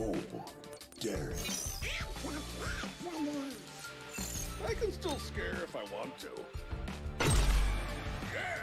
Bold, daring. I can still scare if I want to. Yeah!